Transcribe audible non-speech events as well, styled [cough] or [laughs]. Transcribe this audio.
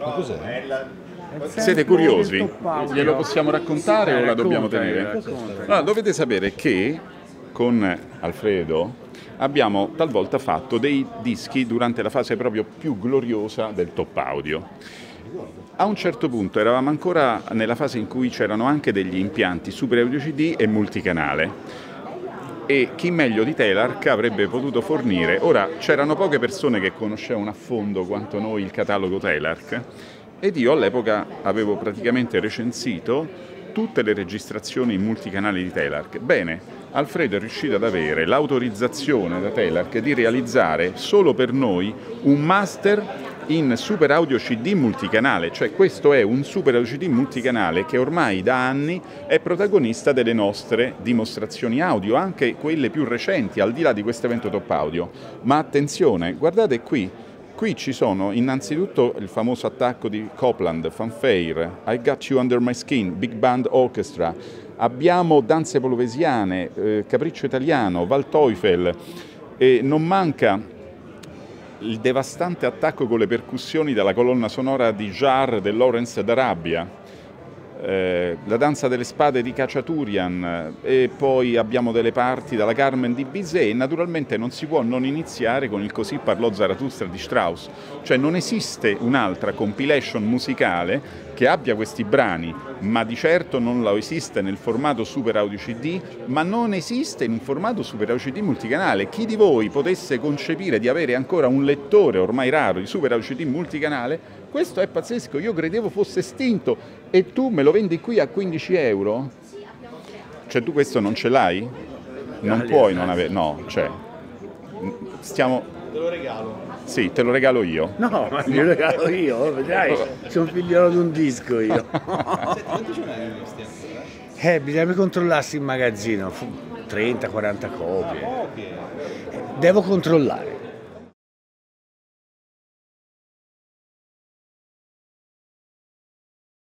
Ma cos'è? Siete curiosi? Glielo possiamo raccontare o la dobbiamo tenere? Allora, dovete sapere che con Alfredo abbiamo talvolta fatto dei dischi durante la fase proprio più gloriosa del top audio. A un certo punto eravamo ancora nella fase in cui c'erano anche degli impianti Super Audio CD e multicanale e chi meglio di Telarc avrebbe potuto fornire. Ora c'erano poche persone che conoscevano a fondo quanto noi il catalogo Telarc ed io all'epoca avevo praticamente recensito tutte le registrazioni in multicanale di Telarc. Bene, Alfredo è riuscito ad avere l'autorizzazione da Telarc di realizzare solo per noi un master in Super Audio CD multicanale, cioè questo è un Super Audio CD multicanale che ormai da anni è protagonista delle nostre dimostrazioni audio, anche quelle più recenti, al di là di questo evento top audio. Ma attenzione, guardate qui, Qui ci sono innanzitutto il famoso attacco di Copland, Fanfare, I Got You Under My Skin, Big Band Orchestra, abbiamo danze polovesiane, eh, Capriccio Italiano, Waldteufel e non manca il devastante attacco con le percussioni della colonna sonora di Jar del Lawrence d'Arabia, eh, la danza delle spade di Cacciaturian eh, e poi abbiamo delle parti dalla Carmen di Bizet e naturalmente non si può non iniziare con il Così parlò Zarathustra di Strauss, cioè non esiste un'altra compilation musicale che abbia questi brani, ma di certo non lo esiste nel formato Super Audio CD, ma non esiste in un formato Super Audio CD multicanale. Chi di voi potesse concepire di avere ancora un lettore ormai raro di Super Audio CD multicanale, questo è pazzesco, io credevo fosse estinto e tu me lo vendi qui a 15 euro? Cioè tu questo non ce l'hai? Non puoi non avere, no, cioè, stiamo... Te lo regalo. Sì, te lo regalo io. No, ma li regalo io, dai, sono figliolo di un disco io. [laughs] Senti, quanti ce n'hai questi ancora? Eh, bisogna controllarsi in magazzino, fu- 30-40 copie. Poche. Devo controllare.